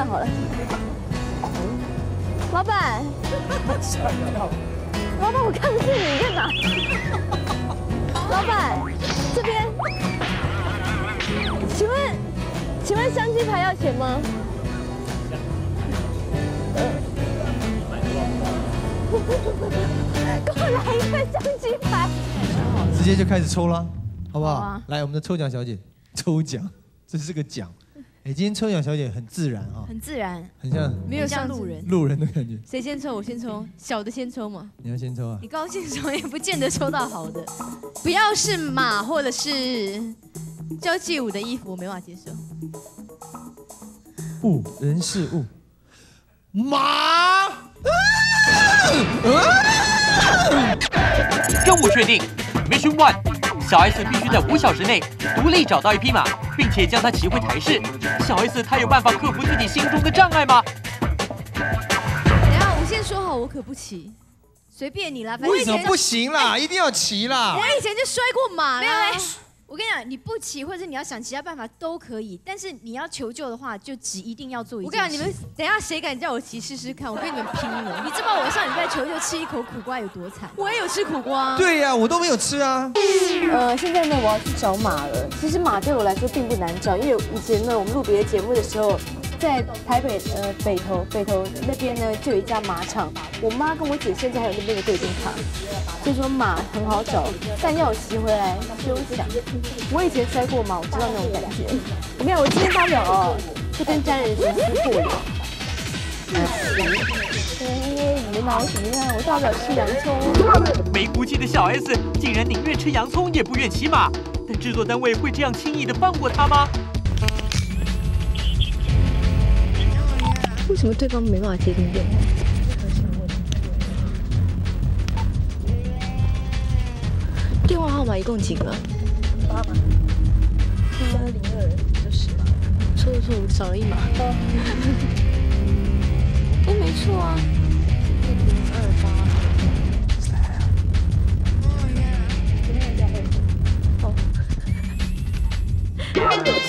样好了。老板，老板，我看不见你在哪？老板，这边，请问，请问香鸡排要钱吗？给我来一个香鸡排。直接就开始抽了，好不好？来，我们的抽奖小姐，抽奖，这是个奖。哎，今天抽奖小姐很自然啊，很自然，很像没有像路人。路人的感觉。谁先抽？我先抽，小的先抽嘛。你要先抽啊你。高兴抽也不见得抽到好的，不要是马或者是交际舞的衣服，我没办法接受。物人事物，马。任务确定，Mission One，小 S 必须在五小时内独立找到一匹马，并且将他骑回台式。小 S 他有办法克服自己心中的障碍吗？等一下，我先说好，我可不骑，随便你啦。反正以前为什么不行啦？一定要骑啦我！以前就摔过马没有啦没。我跟你讲，你不骑或者是你要想其他办法都可以，但是你要求救的话，就只一定要做一我跟你讲，你们等一下谁敢叫我骑试试看？我跟你们拼了！你知道我上礼拜求救吃一口苦瓜有多惨？我也有吃苦瓜。对呀、我都没有吃啊。呃，现在呢，我要去找马了。其实马对我来说并不难找，因为以前呢，我们录别的节目的时候，在台北呃北投北投那边呢就有一家马场，我妈跟我姐甚至还有那边的贵宾卡，所以说马很好找，但要骑回来休想。我以前摔过马，我知道那种感觉。我跟你讲，我今天发表哦，就跟家人神撕破脸。哎，你没拿我怎么样？我大不了吃洋葱。没骨气的小 S 竟然宁愿吃洋葱也不愿骑马，但制作单位会这样轻易的放过他吗？什么对方没办法接听电话？电话号码一共几个？八码。八零二就是吧？错错错，少了一码。哎，没错啊。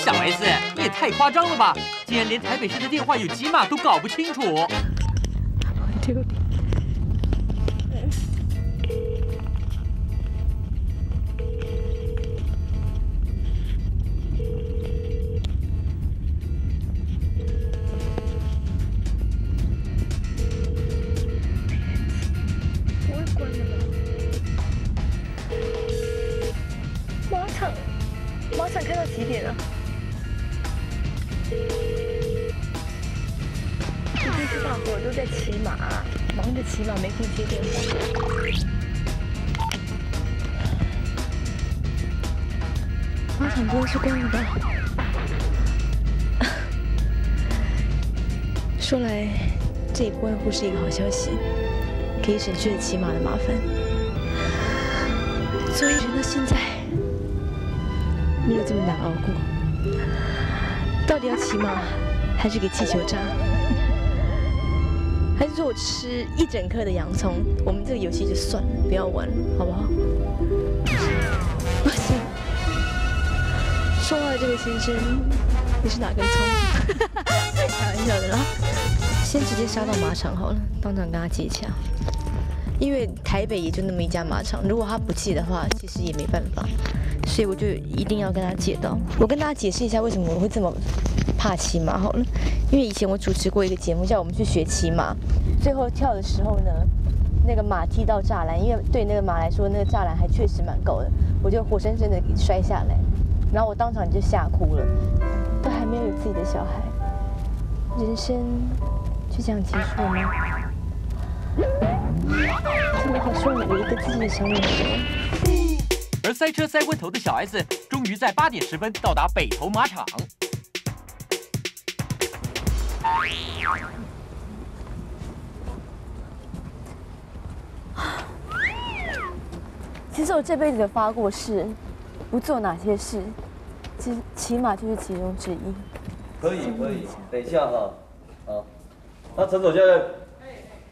小 S 你也太夸张了吧！竟然连台北市的电话有几码都搞不清楚。丢脸。马，忙着骑马没空接电话。马场今天是关了的。说来，这也不外乎是一个好消息，可以省去了骑马的麻烦。所以人到现在，没有这么难熬过。到底要骑马，还是给气球扎？还是说我吃一整颗的洋葱？我们这个游戏就算了，不要玩了，好不好？不行。说话的这位先生，你是哪根葱？开玩笑的啦。先直接杀到马场好了，当场跟他接洽。因为台北也就那么一家马场，如果他不借的话，其实也没办法，所以我就一定要跟他借到。我跟大家解释一下为什么我会这么怕骑马好了，因为以前我主持过一个节目，叫我们去学骑马，最后跳的时候呢，那个马踢到栅栏，因为对那个马来说，那个栅栏还确实蛮高的，我就活生生的摔下来，然后我当场就吓哭了，都还没有有自己的小孩，人生就这样结束了吗？真的好希望有一个自己的小女儿。而塞车塞昏头的小 S 终于在八点十分到达北投马场。其实我这辈子的发过誓，不做哪些事，其实起码就是其中之一。可以可以，等一下哈，好，那陈总现在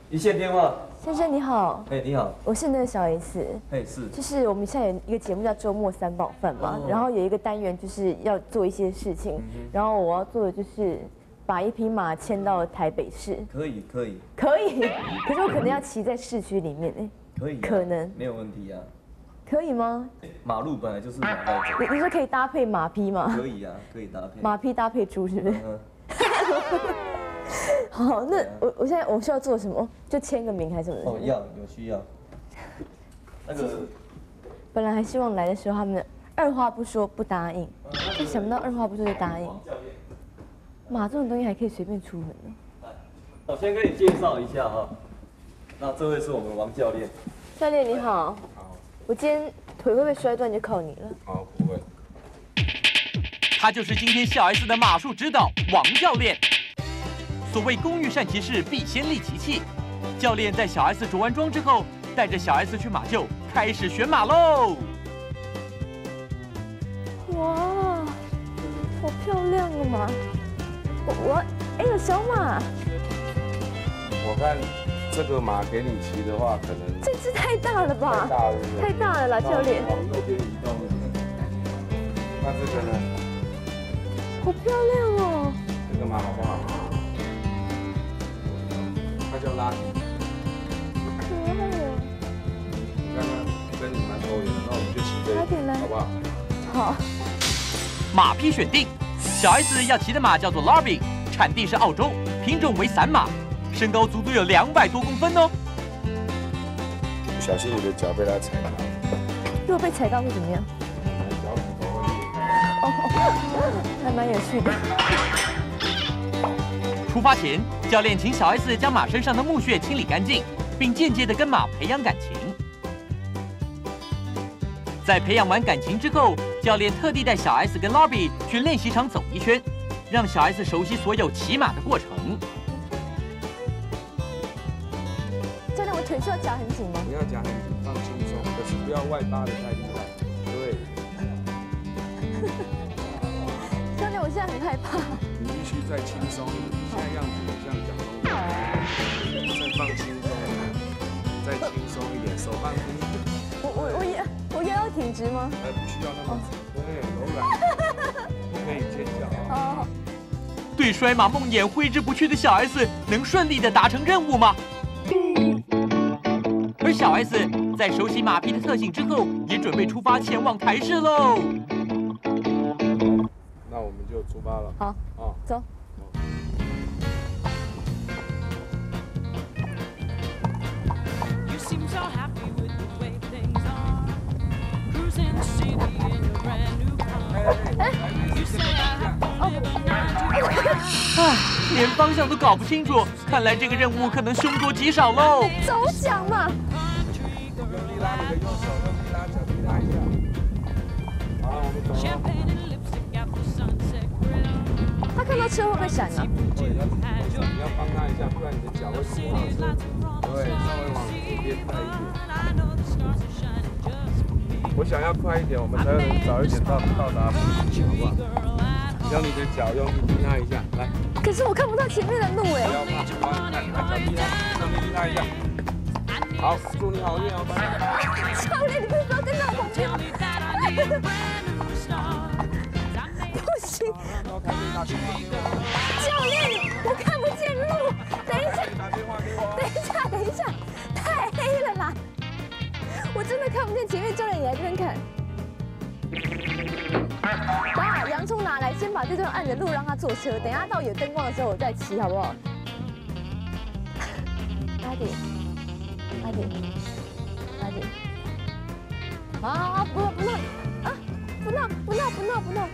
一线电话，先生你好，哎你好，我是那个小 S，哎是，就是我们现在有一个节目叫周末三宝饭嘛，哦。然后有一个单元就是要做一些事情，然后我要做的就是把一匹马牵到台北市？可以可以可以，可是我可能要骑在市区里面哎，可以啊，可能没有问题啊。可以吗？马路本来就是马在走，你你说可以搭配马匹吗？可以啊，可以搭配。马匹搭配猪是不是？嗯，好，那我我现在我需要做什么？就签个名还是什么的？哦要有需要。那个本来还希望来的时候他们二话不说不答应，就想不到二话不说就答应。马这种东西还可以随便出门呢。我先跟你介绍一下哈，那这位是我们王教练。教练你好，我今天腿会不会摔断就靠你了。好，不会。他就是今天小 S 的马术指导王教练。所谓工欲善其事，必先利其器。教练在小 S 着完装之后，带着小 S 去马厩，开始选马喽。哇，好漂亮啊马！我我哎呦小马，我看这个马给你骑的话，可能这只太大了吧？太大了，太大了啦，教练，往右边移动。那这个呢？好漂亮哦！这个马好不好？它叫拉提，可爱哦。你看它跟你蛮投缘的，那我们就骑这个，好不好？好，马匹选定，小 S 要骑的马叫做 Larby，产地是澳洲，品种为散马，身高足足有两百多公分哦。小心你的脚被它踩到，如果被踩到会怎么样？哦，还蛮有趣的。出发前，教练请小 S 将马身上的木屑清理干净，并间接的跟马培养感情。在培养完感情之后，教练特地带小 S 跟 Lobby 去练习场走一圈，让小 S 熟悉所有骑马的过程。教练，我腿需要夹很紧吗？不要夹很紧，放轻松，可是不要外八的太厉害。对，教练，我现在很害怕。你必须再轻松一点。现在样子像蒋东勇，再放轻松一点，再轻松一点，手放轻一点。挺直吗？呃，不需要那么直，对，柔软，不可以尖叫啊。哦，对摔马梦魇挥之不去的小 S 能顺利的达成任务吗？而小 S 在熟悉马匹的特性之后，也准备出发前往台视喽。那我们就出发了。好，啊，走。唉，连方向都搞不清楚，看来这个任务可能凶多吉少喽。走奖嘛。用力拉你的右手，用力拉，脚踢他一下。好，我们走了。champagne and lipstick at the sunset grill. 他看到车会不会闪啊？对，要你要帮他一下，不然你的脚会扶好车。对，稍微往左边带一点。我想要快一点，我们才能早一点到到达目的地，好不好用你的脚用力踢他一下，来，可是我看不到前面的路哎不。要怕，来，来，脚踢他，用力踢他一下。好，祝你好运哦，拜拜。教练，你不是说跟到旁边不行，教练，我看不见路。等一下，打电话给我。等一下，等一下，太黑了啦！我真的看不见前面，教练你来这边看。把洋葱拿来，先把这段暗的路让他坐车，等一下到有灯光的时候我再骑，好不好？阿弟，阿弟，阿弟，好好好，不闹不闹啊，不闹不闹不闹不闹。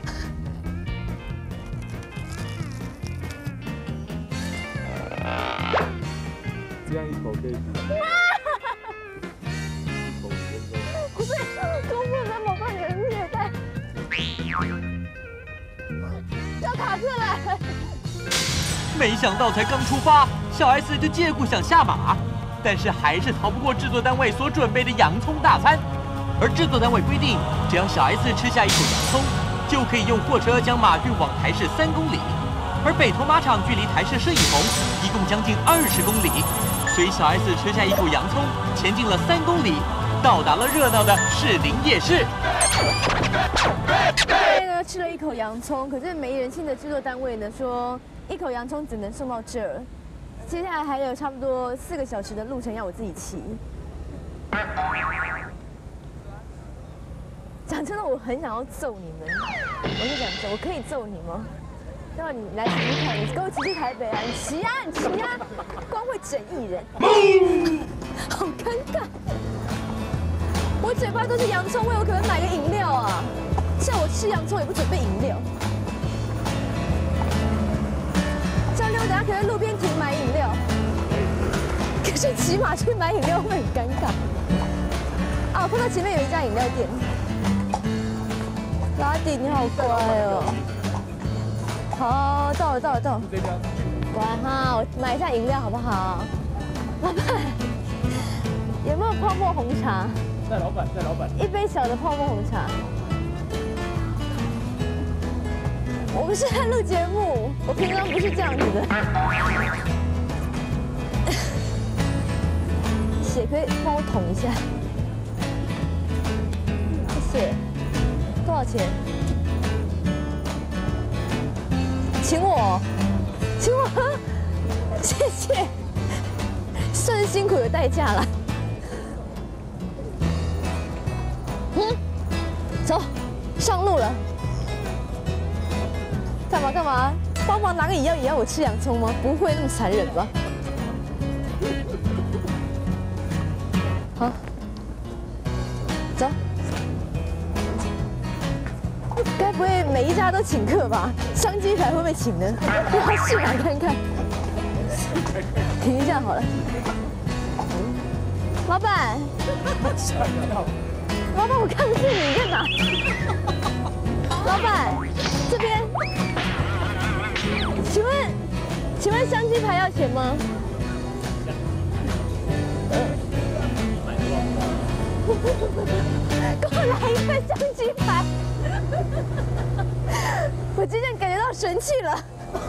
这样一口可以没想到才刚出发，小 S 就借故想下马，但是还是逃不过制作单位所准备的洋葱大餐。而制作单位规定，只要小 S 吃下一口洋葱，就可以用货车将马运往台市三公里。而北投马场距离台市摄影棚一共将近二十公里，所以小 S 吃下一口洋葱，前进了三公里，到达了热闹的士林夜市。对呢，吃了一口洋葱，可是没人性的制作单位呢说，一口洋葱只能送到这儿，接下来还有差不多四个小时的路程要我自己骑。讲真的，我很想要揍你们，我是讲真，我可以揍你吗？让你来骑骑看，你给我骑去台北啊！你骑啊，你骑啊！光会整艺人，好尴尬。我嘴巴都是洋葱味，我可不可以买个饮料啊？像我吃洋葱也不准备饮料。我等下可以在路边停买饮料，可是骑马去买饮料会很尴尬。啊，我看到前面有一家饮料店。拉蒂，你好乖哦。好，到了，到了，到了。乖哈，我买一下饮料好不好？老板，有没有泡沫红茶？在老板，在老板。一杯小的泡沫红茶。我们是在录节目，我平常不是这样子的。血可以帮我捅一下，谢谢。多少钱？请我，请我，谢谢。算是辛苦有代价了。嗯，走，上路了。干嘛干嘛？帮忙拿个饮料也要我吃洋葱吗？不会那么残忍吧？好，走。该不会每一家都请客吧？商机牌会不会请呢？要试买看看。停一下好了。老板，老板，我看不见你在哪？老板，这边，请问香鸡排要钱吗？给我来一份香鸡排。我今天感觉到神气了，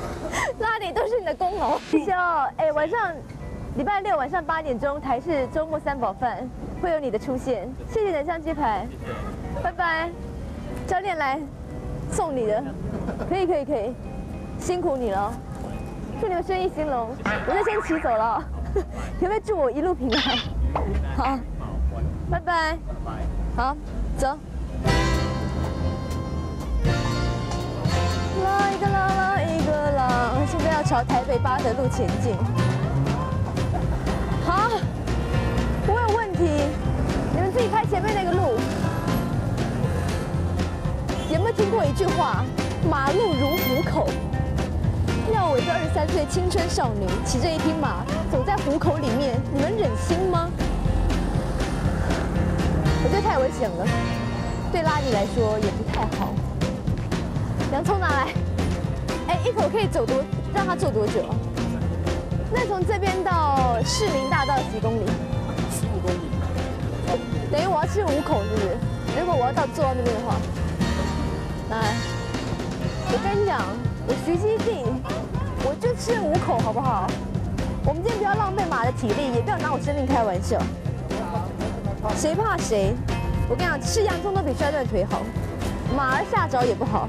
拉里都是你的功劳。谢谢哦，哎，晚上礼拜六晚上八点钟台视周末三宝饭会有你的出现，谢谢你的香鸡排，拜拜。教练来送你的，可以可以可以，辛苦你了，祝你们生意兴隆。我就先骑走了，可不可以祝我一路平安？好，拜拜。好，走。啦一个啦啦一个啦，现在要朝台北八德路前进。好，我有问题，你们自己拍前面那个路。有没有听过一句话？马路如虎口。二十三岁青春少女骑着一匹马走在虎口里面，你们忍心吗？我觉得太危险了，对拉尼来说也不太好。洋葱拿来，哎，一口可以走多，让他走多久啊？那从这边到市民大道几公里？十五公里。等于我要吃五口，是不是？如果我要到坐到那边的话，来，我跟你讲，我徐熙娣，我就吃五口，好不好？我们今天不要浪费马的体力，也不要拿我生命开玩笑。谁怕谁？我跟你讲，吃洋葱都比摔断腿好，马儿下脚也不好。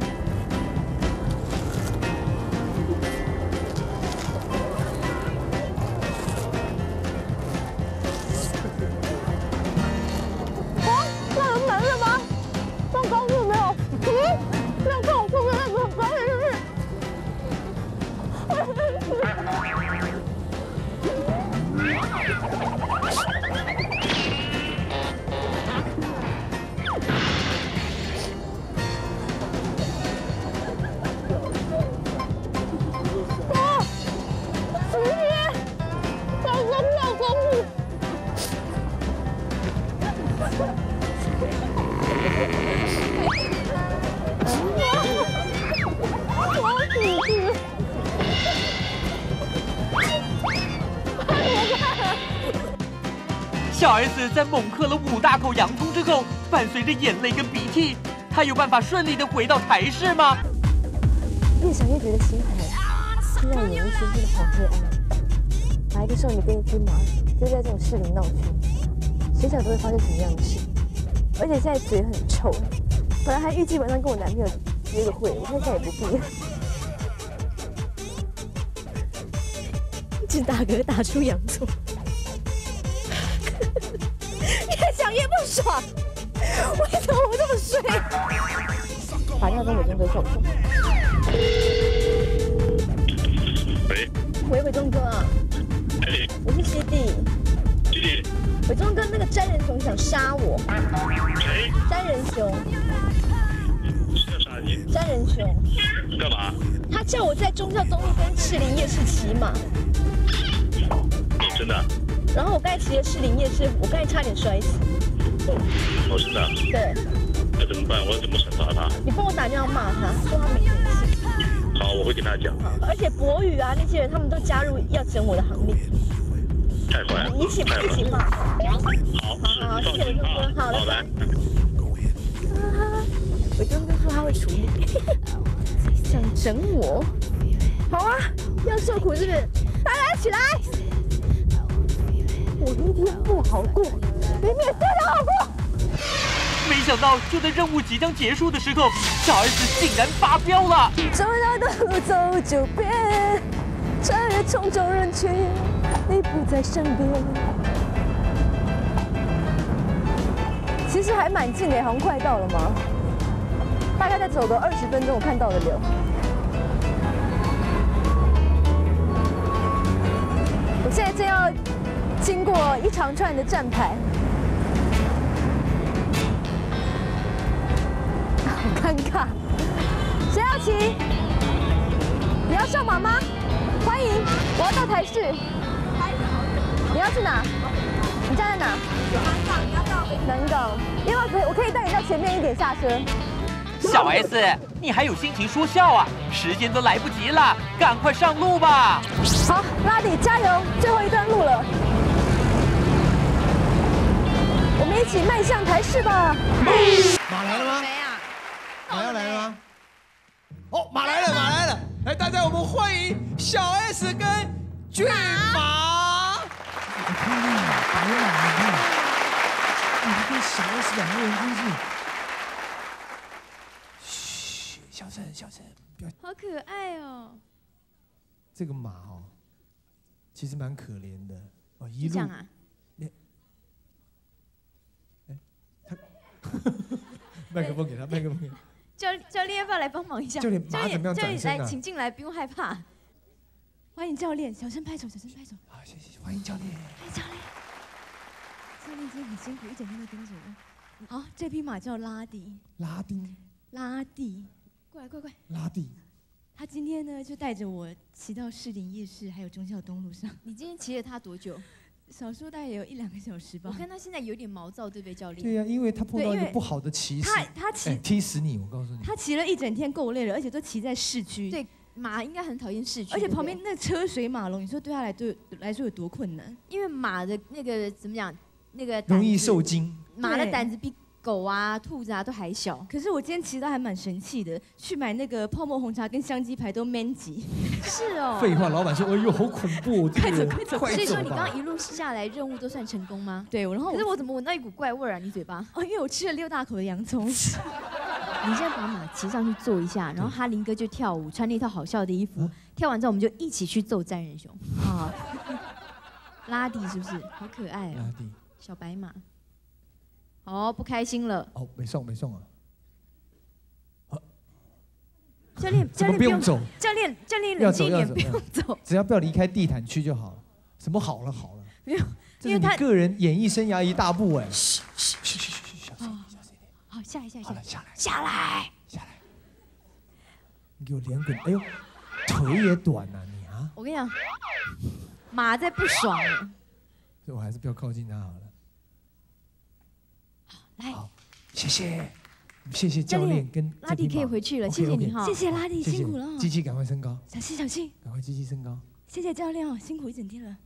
大口洋葱之后，伴随着眼泪跟鼻涕，他有办法顺利的回到台式吗？越想越觉得心疼。现在演艺圈真的好黑暗，哪一个少女跟一匹马就在这种市里闹区，谁想都会发生什么样的事？而且现在嘴很臭，本来还预计晚上跟我男朋友约个会，我现在也不必了。只打嗝打出洋葱，爽，为什么我这么衰？打电话跟伟忠哥说，喂，喂，伟忠哥啊，哎，我是西弟，弟弟，伟忠哥那个詹仁雄想杀我，谁？詹仁雄，是要杀你？詹仁雄，干嘛？他叫我在忠孝东路跟赤林夜市骑马，哦，真的啊？然后我刚才骑的赤林夜市，我刚才差点摔死，哦，真的啊？对那怎么办？我要怎么惩罚他？你帮我打电话骂他，说他没人性。好，我会跟他讲。而且博宇啊那些人，他们都加入要整我的行列，太坏了，你一起太坏了。一起骂。好，好好，谢谢伟放心啊忠哥，好好来来。伟忠哥说他会处理，想整我，好啊，要受苦是不是？大家起来！我一天不好过，比免费的好过。没想到就在任务即将结束的时候，小 S 竟然发飙了。重要的路走九遍，穿越重重人群，你不在身边。其实还蛮近的，好像快到了吗？大概再走个二十分钟，我看到的流。我现在正要经过一长串的站牌，尴尬。谁要骑？你要上马吗？欢迎，我要到台市。你要去哪？你站在哪？南港，你要到南港。因为我可以，我可以带你到前面一点下车。小 S，你还有心情说笑啊？时间都来不及了，赶快上路吧！好，拉底加油，最后一段路了。我们一起迈向台市吧。马来了吗？马要来了吗？哦，马来了，马来了！来，大家我们欢迎小 S 跟骏马。你看那白马，你看，你跟小 S 两个人真是，嘘，小声小声，不要。好可爱哦！这个马哦，其实蛮可怜的哦，一路啊？麦克风给他，麦克风给他。教教练要不要来帮忙一下？教练马怎么样教练来，转身啊请进来，不用害怕。欢迎教练，小声拍手，小声拍手。好，谢谢，欢迎教练。哎，教练，教练今天很辛苦，一整天都盯着我。好，这匹马叫拉蒂，拉丁，拉蒂，过来，快快。拉蒂，他今天呢就带着我骑到士林夜市，还有忠孝东路上。你今天骑了他多久？少说大概也有一两个小时吧。我看他现在有点毛躁，对不对，教练？对呀、因为他碰到一个不好的骑士，他他骑哎踢死你，我告诉你。他骑了一整天够累了，而且都骑在市区。对，马应该很讨厌市区，而且旁边那车水马龙，你说对他来对来说有多困难？因为马的那个怎么讲，那个容易受惊。马的胆子比狗啊、兔子啊都还小。可是我今天其实都还蛮神气的，去买那个泡沫红茶跟香鸡排都 man 级。是哦 废话，老板说，哎呦，好恐怖快个人走快走！所以说你刚刚一路下来任务都算成功吗？对，然后可是我怎么闻到一股怪味啊？你嘴巴？哦，因为我吃了六大口的洋葱。你现在把马骑上去坐一下，然后哈林哥就跳舞，穿那套好笑的衣服，跳完之后我们就一起去揍詹仁雄。啊，拉蒂是不是？好可爱哦，拉蒂，小白马。哦，不开心了。哦，没送没送啊。教练，怎教练么不用走？教练，教练冷静一点，不用走。只要不要离开地毯区就好了。什么好了好了，没有，这是你因为他个人演艺生涯一大步哎。好，下来，下来，下来，下来。你给我连滚！哎呦，腿也短呐、你啊！我跟你讲，马在不爽了。所以我还是不要靠近他好了。来，谢谢，谢谢教练跟拉蒂可以回去了，谢谢你哈，谢谢拉蒂，辛苦了哦。机器赶快升高，小心小心，赶快机器升高。谢谢教练哦，辛苦一整天了。